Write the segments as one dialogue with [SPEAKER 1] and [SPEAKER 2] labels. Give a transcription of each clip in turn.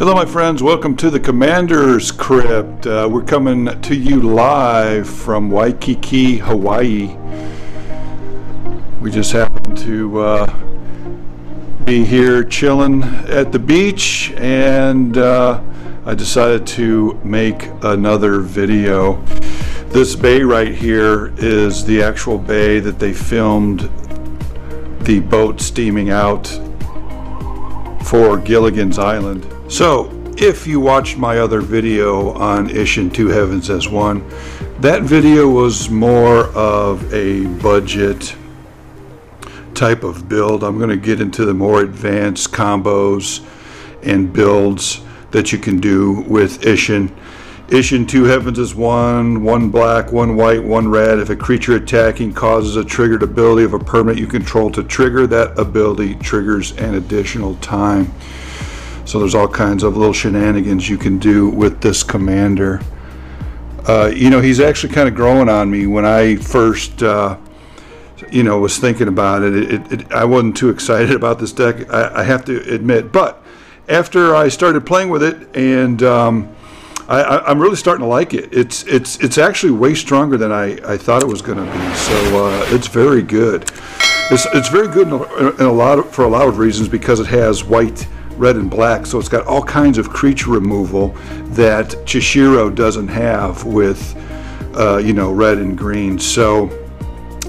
[SPEAKER 1] Hello, my friends. Welcome to the Commander's Crypt. Uh, we're coming to you live from Waikiki, Hawaii. We just happen to uh, be here chilling at the beach, and uh, I decided to make another video. This bay right here is the actual bay that they filmed the boat steaming out for Gilligan's Island. So, if you watched my other video on Isshin Two Heavens as One, that video was more of a budget type of build. I'm going to get into the more advanced combos and builds that you can do with Isshin. Isshin Two Heavens is one, one black, one white, one red. If a creature attacking causes a triggered ability of a permanent you control to trigger, that ability triggers an additional time. So there's all kinds of little shenanigans you can do with this commander. Uh, you know, he's actually kind of growing on me. When I first, uh, you know, was thinking about it, it, it, I wasn't too excited about this deck, I, I, have to admit. But after I started playing with it, and um, I, am really starting to like it. It's it's it's actually way stronger than I, I thought it was going to be. So uh, it's very good. It's, it's very good in a, in a lot of, for a lot of reasons because it has white red and black. So it's got all kinds of creature removal that Chishiro doesn't have with, uh, you know, red and green. So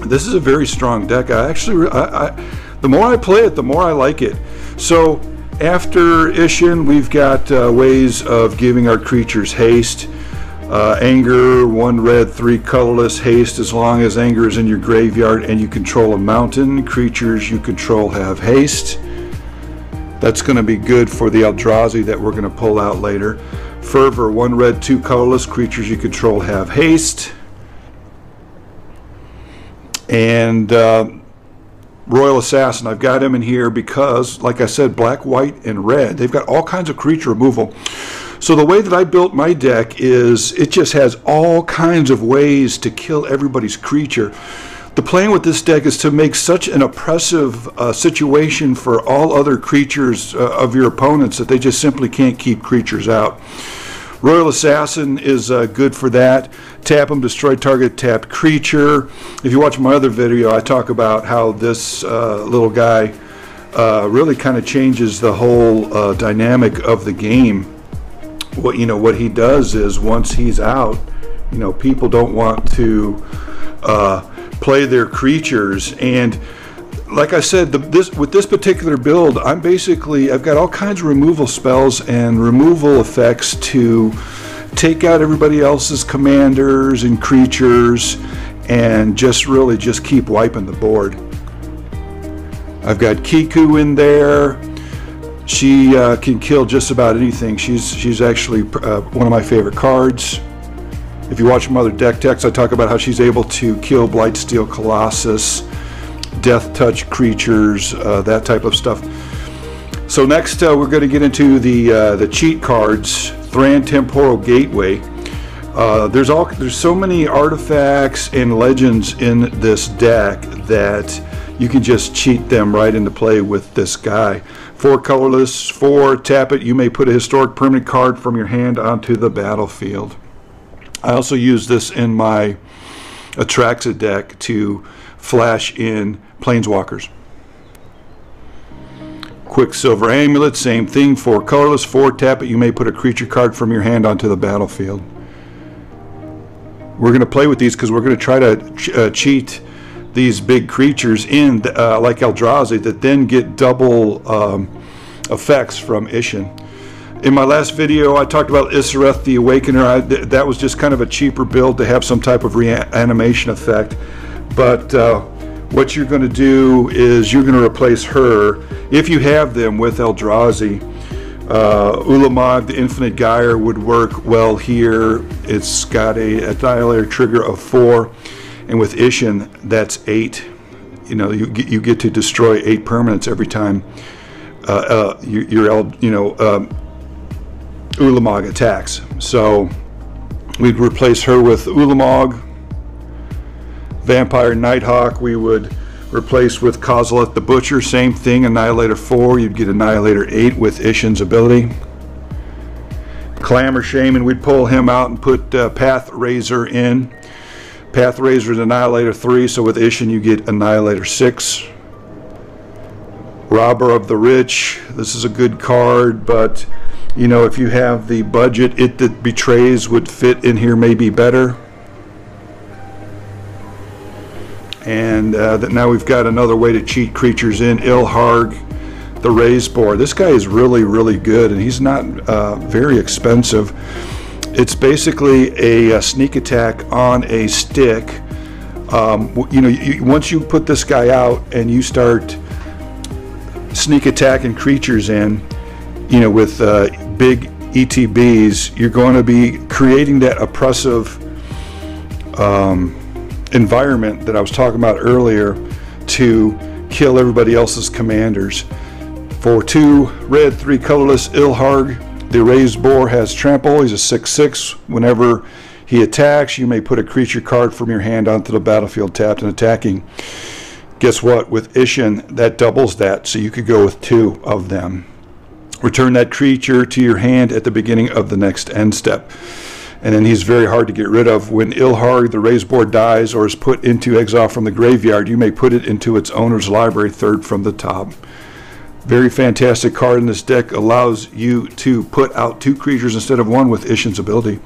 [SPEAKER 1] this is a very strong deck. I actually, I, I, the more I play it, the more I like it. So after Isshin, we've got uh, ways of giving our creatures haste. Uh, anger, one red, three colorless, haste as long as anger is in your graveyard and you control a mountain. Creatures you control have haste. That's going to be good for the Eldrazi that we're going to pull out later. Fervor, one red, two colorless. Creatures you control have haste. And uh, Royal Assassin, I've got him in here because, like I said, black, white, and red. They've got all kinds of creature removal. So the way that I built my deck is it just has all kinds of ways to kill everybody's creature. The plan with this deck is to make such an oppressive uh, situation for all other creatures uh, of your opponents that they just simply can't keep creatures out. Royal Assassin is uh, good for that. Tap them, destroy target tapped creature. If you watch my other video, I talk about how this uh, little guy uh, really kind of changes the whole uh, dynamic of the game. What you know, what he does is once he's out, you know, people don't want to play their creatures and like I said, the, this with this particular build, I'm basically I've got all kinds of removal spells and removal effects to take out everybody else's commanders and creatures, and just really just keep wiping the board. I've got Kiku in there. She uh, can kill just about anything. She's she's actually uh, one of my favorite cards. If you watch Mother other deck techs, I talk about how she's able to kill Blightsteel Colossus, Death Touch creatures, uh, that type of stuff. So next, uh, we're going to get into the uh, the cheat cards. Thran Temporal Gateway. Uh, there's all there's so many artifacts and legends in this deck that you can just cheat them right into play with this guy. Four colorless, four tap it. You may put a historic permanent card from your hand onto the battlefield. I also use this in my Atraxa deck to flash in Planeswalkers. Quicksilver Amulet, same thing, four colorless, four tap it. You may put a creature card from your hand onto the battlefield. We're going to play with these because we're going to try to ch uh, cheat these big creatures in, uh, like Eldrazi, that then get double um, effects from Isshin. In my last video, I talked about Isareth the Awakener. I, th that was just kind of a cheaper build to have some type of reanimation effect. But uh, what you're going to do is you're going to replace her, if you have them, with Eldrazi. Uh, Ulamog, the Infinite Gyre, would work well here. It's got a, dialer trigger of four, and with Isshin, that's eight. You know, you you get to destroy eight permanents every time uh, uh, you, are you know, um, Ulamog attacks. So we'd replace her with Ulamog. Vampire Nighthawk we would replace with Kozilek the Butcher. Same thing, Annihilator 4. You'd get Annihilator 8 with Isshin's ability. Clamor Shaman, we'd pull him out and put uh, Pathrazer in. Pathrazer is Annihilator 3, so with Isshin you get Annihilator 6. Robber of the Rich, this is a good card, but you know, if you have the budget, It That Betrays would fit in here maybe better. And uh, that now we've got another way to cheat creatures in Ilharg, the Raze-Boar. This guy is really, really good, and he's not uh, very expensive. It's basically a, a, sneak attack on a stick. Um, you know, you, once you put this guy out and you start sneak attacking creatures in, you know, with uh, big ETBs, you're going to be creating that oppressive um, environment that I was talking about earlier to kill everybody else's commanders. For two red, three colorless Ilharg, the Raze-Boar has trample. He's a 6-6. Whenever he attacks, you may put a creature card from your hand onto the battlefield tapped and attacking. Guess what? With Isshin, that doubles that, so you could go with two of them. Return that creature to your hand at the beginning of the next end step and then he's very hard to get rid of. When Ilharg, the Raze-Boar, dies or is put into exile from the graveyard, you may put it into its owner's library, third from the top. Very fantastic card in this deck, allows you to put out two creatures instead of one with Isshin's ability.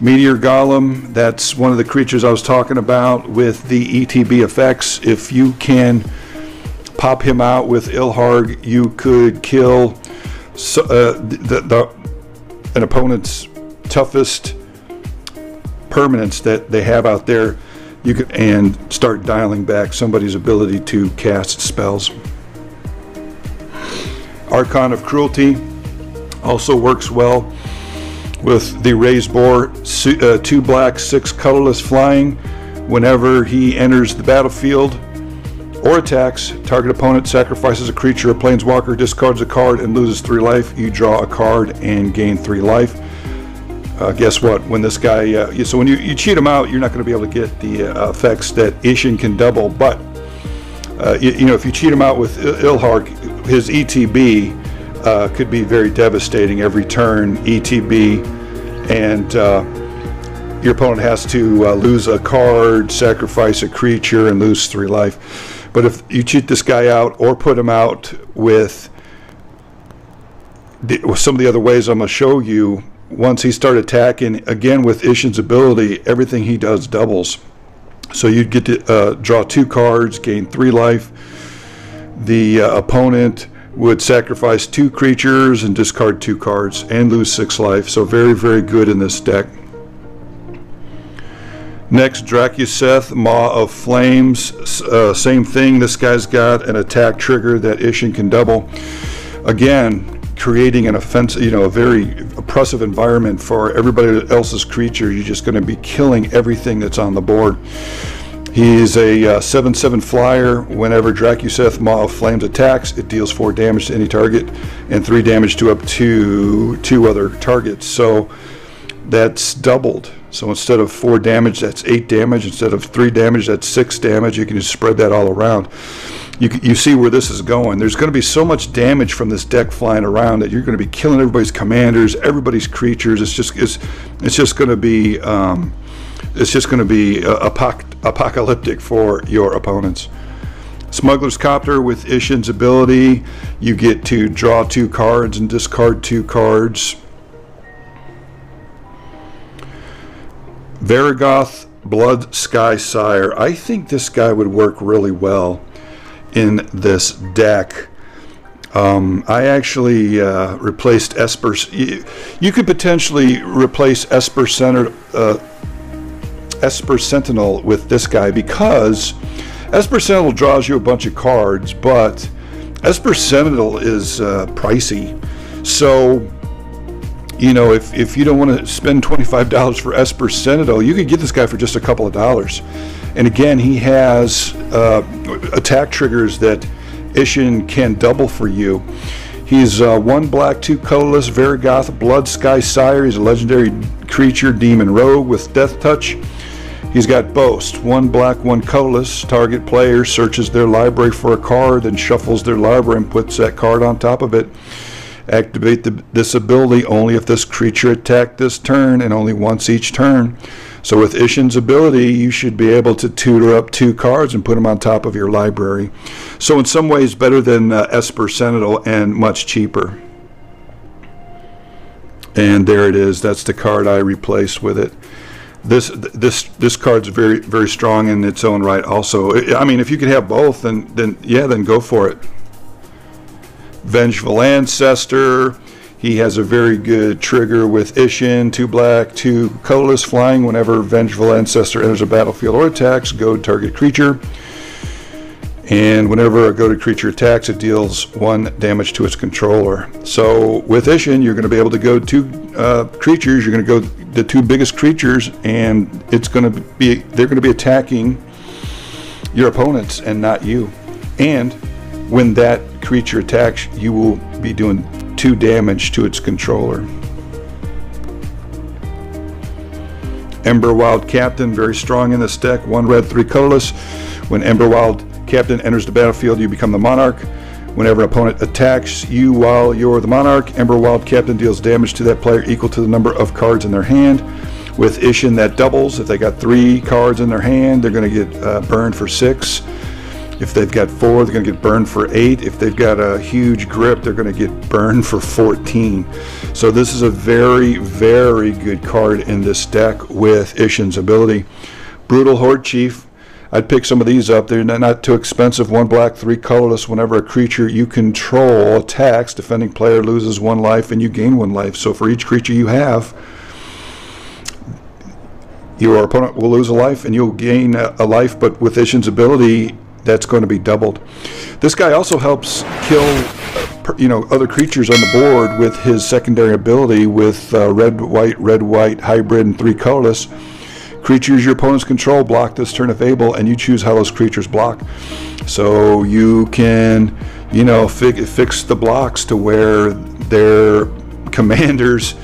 [SPEAKER 1] Meteor Golem, that's one of the creatures I was talking about with the ETB effects. If you can pop him out with Ilharg, you could kill uh, the, the, an opponent's toughest permanents that they have out there you can and start dialing back somebody's ability to cast spells. Archon of Cruelty also works well with the Raze-Boar, uh, two black, six colorless flying. Whenever he enters the battlefield or attacks, target opponent sacrifices a creature, a planeswalker, discards a card, and loses three life. You draw a card and gain three life uh, guess what? When this guy, uh, so when you, you cheat him out, you're not going to be able to get the uh, effects that Isshin can double. But uh, you, you, know, if you cheat him out with Ilharg, his ETB uh, could be very devastating every turn. ETB, and uh, your opponent has to lose a card, sacrifice a creature, and lose three life. But if you cheat this guy out or put him out with some of the other ways I'm going to show you once he started attacking again with Isshin's ability, everything he does doubles. So you'd get to uh, draw two cards, gain three life. The uh, opponent would sacrifice two creatures and discard two cards and lose six life. So very, very good in this deck. Next, Drakuseth, Maw of Flames. Uh, same thing. This guy's got an attack trigger that Isshin can double. Again, creating an offensive, you know, a very oppressive environment for everybody else's creature. You're just going to be killing everything that's on the board. He's a 7-7 uh, flyer. Whenever Drakuseth Maw of Flames attacks, it deals 4 damage to any target and 3 damage to up to two other targets. So that's doubled. So instead of 4 damage, that's 8 damage. Instead of 3 damage, that's 6 damage. You can just spread that all around you, you see where this is going. There's going to be so much damage from this deck flying around that you're going to be killing everybody's commanders, everybody's creatures. It's just it's it's just going to be um, it's just going to be uh, apoc- apocalyptic for your opponents. Smuggler's Copter with Isshin's ability, you get to draw two cards and discard two cards. Varragoth Blood Sky Sire. I think this guy would work really well in this deck. Um, I actually uh, replaced Esper. You, you, could potentially replace Esper, Center, uh, Esper Sentinel with this guy because Esper Sentinel draws you a bunch of cards, but Esper Sentinel is uh, pricey. So, you know, if, if you don't want to spend $25 for Esper Sentinel, you could get this guy for just a couple of dollars. And again, he has uh, attack triggers that Isshin can double for you. He's uh, one black, two colorless, Varragoth, Blood Sky Sire. He's a legendary creature, demon rogue with death touch. He's got Boast, one black, one colorless. Target player searches their library for a card, then shuffles their library and puts that card on top of it. Activate the, this ability only if this creature attacked this turn and only once each turn. So with Isshin's ability, you should be able to tutor up two cards and put them on top of your library. So in some ways better than uh, Esper Sentinel and much cheaper. And there it is. That's the card I replaced with it. This this this card's very very strong in its own right. Also, I mean, if you could have both, then then yeah, then go for it. Vengeful Ancestor. He has a very good trigger with Isshin, two black, two colorless, flying whenever Vengeful Ancestor enters a battlefield or attacks, go target creature. And whenever a goaded creature attacks, it deals one damage to its controller. So with Isshin, you're going to be able to go two uh, creatures. You're going to go the two biggest creatures, and it's going to be they're going to be attacking your opponents and not you. And when that creature attacks, you will be doing two damage to its controller. Emberwilde Captain, very strong in this deck. One red, three colorless. When Emberwilde Captain enters the battlefield, you become the Monarch. Whenever an opponent attacks you while you're the Monarch, Emberwilde Captain deals damage to that player equal to the number of cards in their hand. With Isshin, that doubles. If they got three cards in their hand, they're going to get uh, burned for six. If they've got four, they're going to get burned for eight. If they've got a huge grip, they're going to get burned for 14. So this is a very, very good card in this deck with Isshin's ability. Brutal Horde Chief. I'd pick some of these up. They're not too expensive. One black, three colorless. Whenever a creature you control attacks, defending player loses one life and you gain one life. So for each creature you have, your opponent will lose a life and you'll gain a, life. But with Isshin's ability, that's going to be doubled. This guy also helps kill, uh, you know, other creatures on the board with his secondary ability with uh, red, white, red, white, hybrid, and three colorless. Creatures your opponents control block this turn if able, and you choose how those creatures block. So you can, you know, fi fix the blocks to where their commanders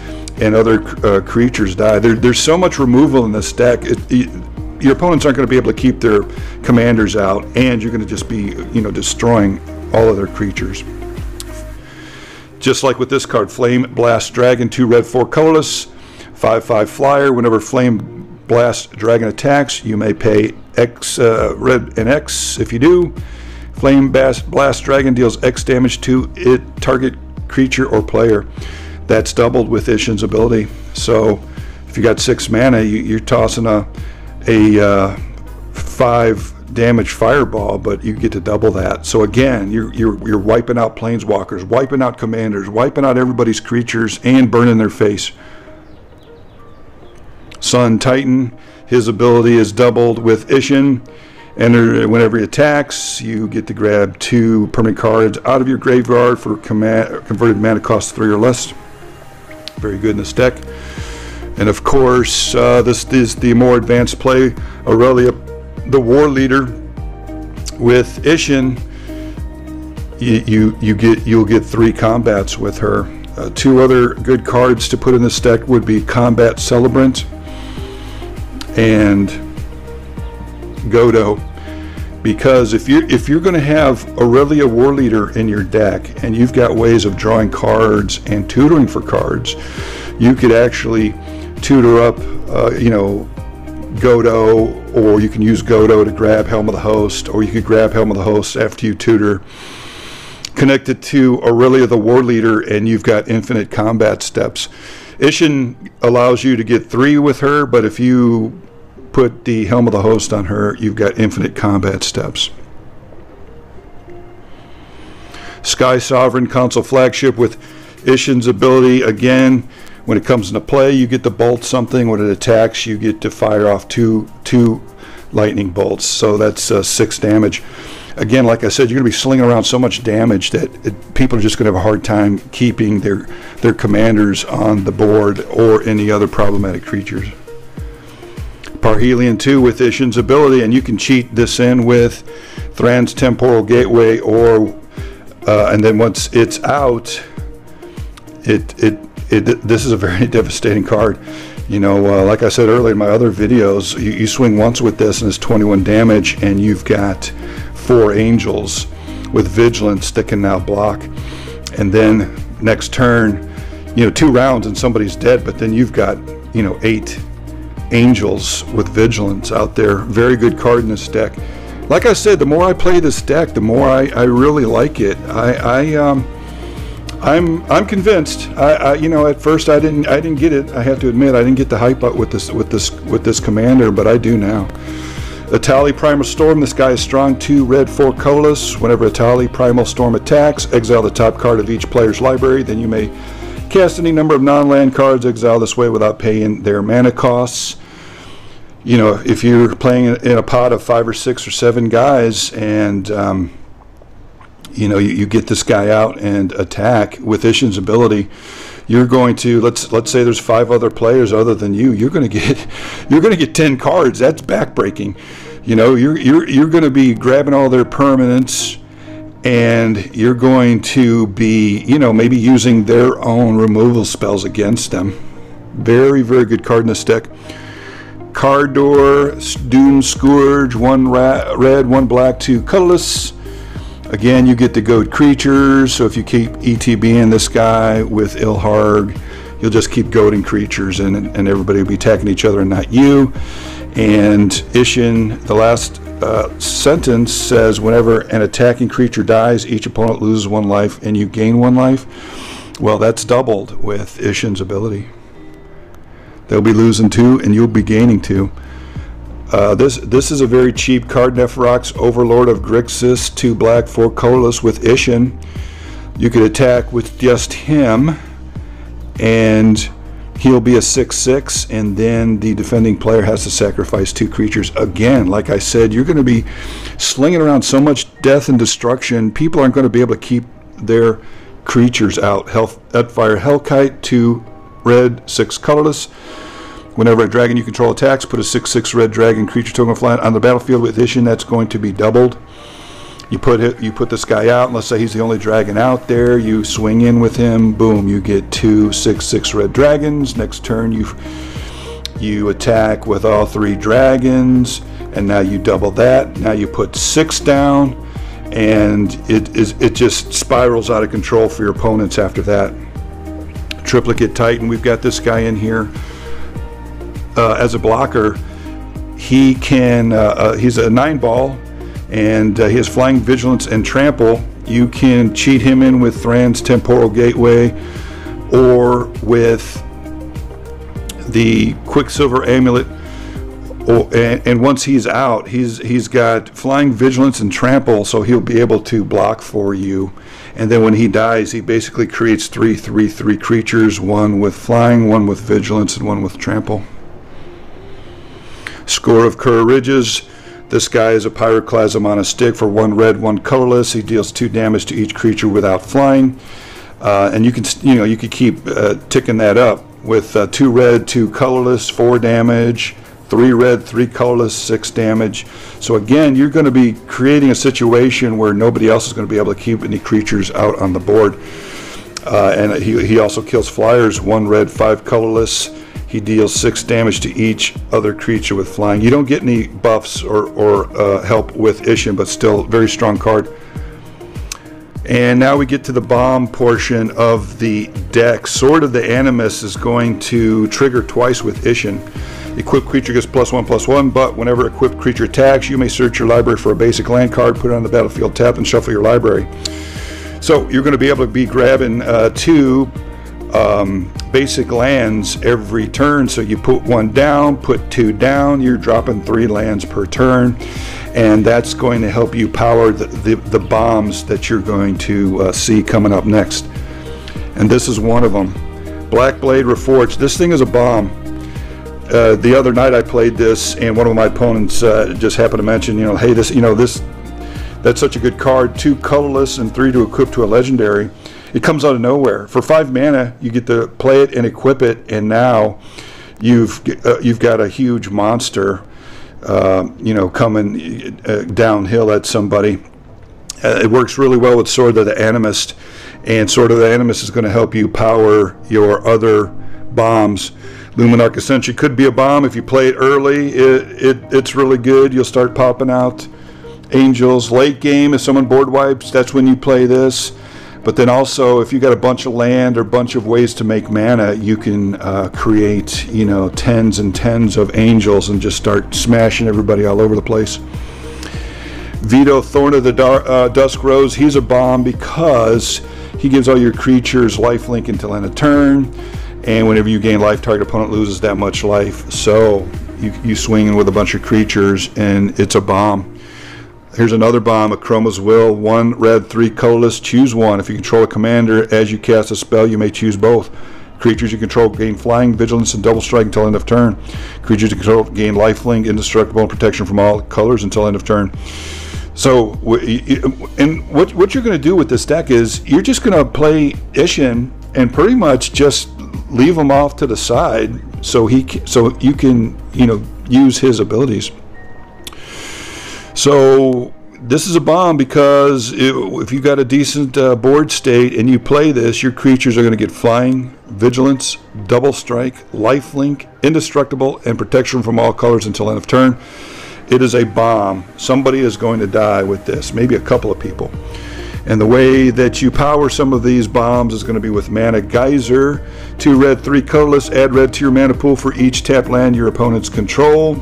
[SPEAKER 1] and other uh, creatures die. There, there's so much removal in this deck. It, it, your opponents aren't going to be able to keep their commanders out, and you're going to just be, you know, destroying all of their creatures. Just like with this card, Flame Blast Dragon, two red, four colorless, five five flyer. Whenever Flame Blast Dragon attacks, you may pay X uh, red and X. If you do, Flame Blast, Blast Dragon deals X damage to it target creature or player. That's doubled with Isshin's ability. So if you got six mana, you, are tossing a a uh, five damage fireball, but you get to double that. So again, you're, you're, you're wiping out planeswalkers, wiping out commanders, wiping out everybody's creatures, and burning their face. Sun Titan, his ability is doubled with Isshin. And whenever he attacks, you get to grab two permanent cards out of your graveyard for converted mana cost three or less. Very good in this deck. And of course, uh, this is the more advanced play. Aurelia, the war leader, with Isshin, you, you, you get you'll get three combats with her. Uh, two other good cards to put in this deck would be Combat Celebrant and Godo. Because if you if you're going to have Aurelia War Leader in your deck and you've got ways of drawing cards and tutoring for cards, you could actually tutor up, uh, you know, Godo, or you can use Godo to grab Helm of the Host, or you could grab Helm of the Host after you tutor. Connect it to Aurelia the War Leader, and you've got infinite combat steps. Isshin allows you to get three with her, but if you put the Helm of the Host on her, you've got infinite combat steps. Sky Sovereign Consul flagship with Isshin's ability again when it comes into play, you get to bolt something. When it attacks, you get to fire off two two lightning bolts. So that's uh, six damage. Again, like I said, you're going to be slinging around so much damage that it, people are just going to have a hard time keeping their their commanders on the board or any other problematic creatures. Parhelion 2 with Isshin's ability, and you can cheat this in with Thran's Temporal Gateway, or uh, and then once it's out, it it it, this is a very devastating card. You know, uh, like I said earlier in my other videos, you, you swing once with this and it's 21 damage, and you've got four angels with vigilance that can now block. And then next turn, you know, two rounds and somebody's dead, but then you've got, you know, eight angels with vigilance out there. Very good card in this deck. Like I said, the more I play this deck, the more I, I really like it. I, I um, I'm I'm convinced. I, I, you know at first I didn't I didn't get it. I have to admit I didn't get the hype up with this with this with this commander, but I do now. Etali Primal Storm. This guy is strong two red four colorless. Whenever Etali Primal Storm attacks, exile the top card of each player's library. Then you may cast any number of non-land cards exile this way without paying their mana costs. You know if you're playing in a pot of five or six or seven guys and um, you know, you, you, get this guy out and attack with Isshin's ability, you're going to let's let's say there's five other players other than you. You're going to get you're going to get ten cards. That's backbreaking. You know, you're you're you're going to be grabbing all their permanents, and you're going to be you know maybe using their own removal spells against them. Very very good card in this deck. Kardur, Doom Scourge, one red, one black, two colorless. Again, you get the goat creatures, so if you keep ETB in this guy with Ilharg, you'll just keep goading creatures and, and everybody will be attacking each other and not you. And Isshin, the last uh, sentence says whenever an attacking creature dies, each opponent loses one life and you gain one life. Well, that's doubled with Isshin's ability. They'll be losing two and you'll be gaining two. Uh, this this is a very cheap card, Nefarox, Overlord of Grixis, two black, four colorless with Isshin. You could attack with just him, and he'll be a 6-6, and then the defending player has to sacrifice two creatures. Again, like I said, you're going to be slinging around so much death and destruction, people aren't going to be able to keep their creatures out. Health, Fire Hellkite, two red, six colorless. Whenever a dragon you control attacks, put a 6-6 red dragon creature token flying on the battlefield with Isshin. That's going to be doubled. You put it, you put this guy out. Let's say he's the only dragon out there. You swing in with him. Boom! You get two 6-6 red dragons. Next turn, you you attack with all three dragons, and now you double that. Now you put six down, and it is it just spirals out of control for your opponents after that. Triplicate Titan. We've got this guy in here uh, as a blocker, he can. Uh, uh, he's a nine ball, and uh, he has flying vigilance and trample. You can cheat him in with Thran's temporal gateway, or with the Quicksilver amulet. Oh, and, and, once he's out, he's he's got flying vigilance and trample, so he'll be able to block for you. And then when he dies, he basically creates three three three creatures: one with flying, one with vigilance, and one with trample. Scourge of Kher Ridges. This guy is a pyroclasm on a stick for one red, one colorless. He deals two damage to each creature without flying. Uh, and you can, you know, you could keep uh, ticking that up with uh, two red, two colorless, four damage, three red, three colorless, six damage. So again, you're going to be creating a situation where nobody else is going to be able to keep any creatures out on the board. Uh, and he, he also kills flyers, one red, five colorless. He deals six damage to each other creature with flying. You don't get any buffs or, or uh, help with Isshin, but still very strong card. And now we get to the bomb portion of the deck. Sword of the Animist is going to trigger twice with Isshin. Equipped creature gets plus one, plus one, but whenever equipped creature attacks, you may search your library for a basic land card, put it on the battlefield, tap, and shuffle your library. So you're going to be able to be grabbing uh, two um, basic lands every turn. So you put one down, put two down, you're dropping three lands per turn. And that's going to help you power the, the, the bombs that you're going to uh, see coming up next. And this is one of them. Black Blade Reforged. This thing is a bomb. Uh, the other night I played this, and one of my opponents uh, just happened to mention, you know, hey, this, you know, this, that's such a good card. Two colorless and three to equip to a legendary it comes out of nowhere. For five mana, you get to play it and equip it, and now you've uh, you've got a huge monster, uh, you know, coming uh, downhill at somebody. Uh, it works really well with Sword of the Animist, and Sword of the Animist is going to help you power your other bombs. Luminarch Ascension could be a bomb if you play it early. It, it it's really good. You'll start popping out angels late game if someone board wipes. That's when you play this. But then also, if you got a bunch of land or a bunch of ways to make mana, you can uh, create, you know, tens and tens of angels and just start smashing everybody all over the place. Vito Thorn of the Dar- uh, Dusk Rose, he's a bomb because he gives all your creatures life link until end of turn. And whenever you gain life, target opponent loses that much life. So you, you swing in with a bunch of creatures and it's a bomb. Here's another bomb, Akroma's Will. One red, three colorless. Choose one. If you control a commander, as you cast a spell, you may choose both. Creatures you control gain flying, vigilance, and double strike until end of turn. Creatures you control gain lifelink, indestructible, and protection from all colors until end of turn. So, and what, what you're going to do with this deck is you're just going to play Isshin and pretty much just leave him off to the side so he so you can you know use his abilities. So this is a bomb because it, if you've got a decent uh, board state and you play this, your creatures are going to get flying, vigilance, double strike, life link, indestructible, and protection from all colors until end of turn. It is a bomb. Somebody is going to die with this, maybe a couple of people. And the way that you power some of these bombs is going to be with Mana Geyser. Two red, three colorless. Add red to your mana pool for each tap land your opponents control.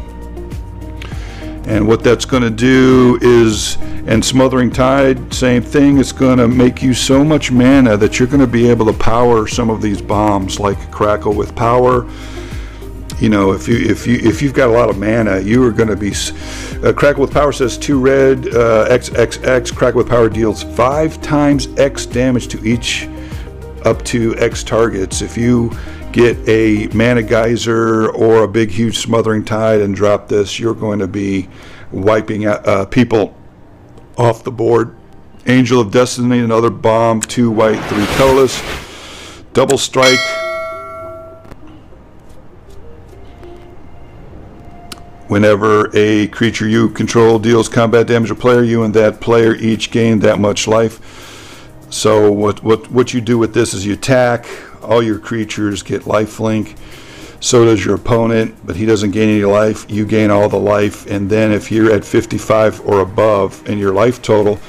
[SPEAKER 1] And what that's going to do is, and Smothering Tithe, same thing. It's going to make you so much mana that you're going to be able to power some of these bombs, like Crackle with power. You know, if you if you if you've got a lot of mana, you are going to be. Uh, Crackle with power says two red, uh, XXX. Crackle with power deals five times X damage to each up to X targets. If you get a mana geyser or a big huge smothering tithe and drop this, you're going to be wiping uh, people off the board. Angel of Destiny, another bomb, two white, three colorless. Double strike. Whenever a creature you control deals combat damage to a player, you and that player each gain that much life. So what what what you do with this is you attack all your creatures get life link. So does your opponent, but he doesn't gain any life. You gain all the life. And then if you're at 55 or above in your life total,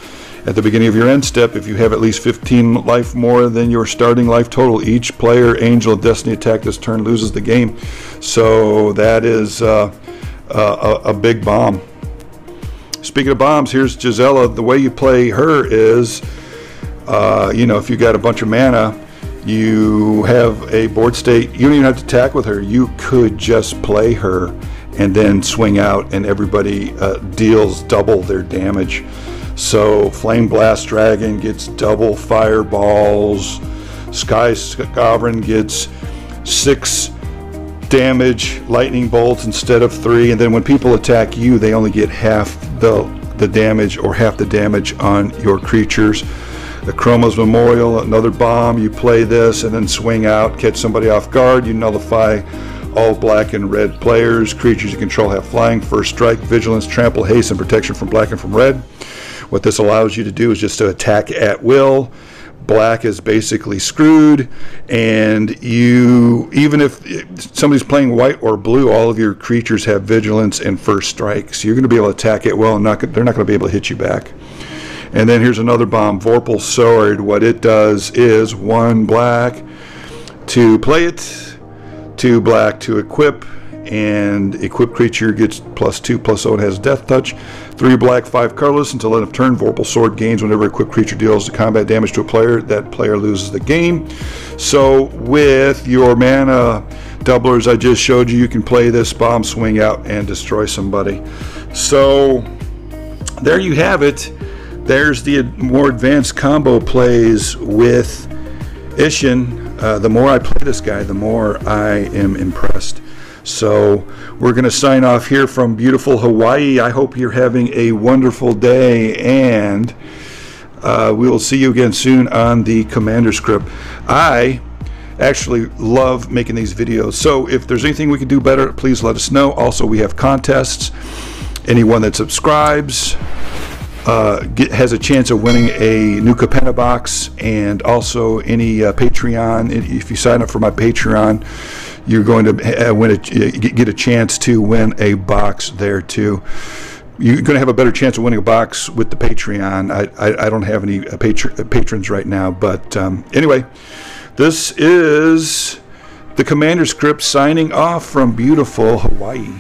[SPEAKER 1] at the beginning of your end step, if you have at least 15 life more than your starting life total, each player, Angel, Destiny attack this turn loses the game. So that is uh, a, a big bomb. Speaking of bombs, here's Gisela. The way you play her is, uh, you know, if you got a bunch of mana, you have a board state. You don't even have to attack with her. You could just play her and then swing out, and everybody uh, deals double their damage. So Flame Blast Dragon gets double fireballs. Sky Sovereign gets six damage lightning bolts instead of three. And then when people attack you, they only get half the the damage or half the damage on your creatures the Akroma's Memorial, another bomb. You play this and then swing out, catch somebody off guard. You nullify all black and red players. Creatures you control have flying, first strike, vigilance, trample, haste, and protection from black and from red. What this allows you to do is just to attack at will. Black is basically screwed, and you even if somebody's playing white or blue, all of your creatures have vigilance and first strike. So you're going to be able to attack it well, and not, they're not going to be able to hit you back. And then here's another bomb, Vorpal Sword. What it does is one black to play it, two black to equip, and equip creature gets plus two plus zero and has death touch. Three black, five colorless until end of turn. Vorpal Sword gains whenever equipped creature deals the combat damage to a player. That player loses the game. So with your mana doublers I just showed you, you can play this bomb swing out and destroy somebody. So there you have it there's the more advanced combo plays with Isshin. Uh, the more I play this guy, the more I am impressed. So we're going to sign off here from beautiful Hawaii. I hope you're having a wonderful day, and uh, we will see you again soon on the Commander's Crypt. I actually love making these videos. So if there's anything we can do better, please let us know. Also, we have contests. Anyone that subscribes uh, get, has a chance of winning a new Capenna box and also any uh, Patreon. If you sign up for my Patreon, you're going to uh, win a, get a chance to win a box there too. you're going to have a better chance of winning a box with the Patreon. I, I, I don't have any uh, patr- uh, patrons right now, but um, anyway, this is the Commander's Crypt signing off from beautiful Hawaii.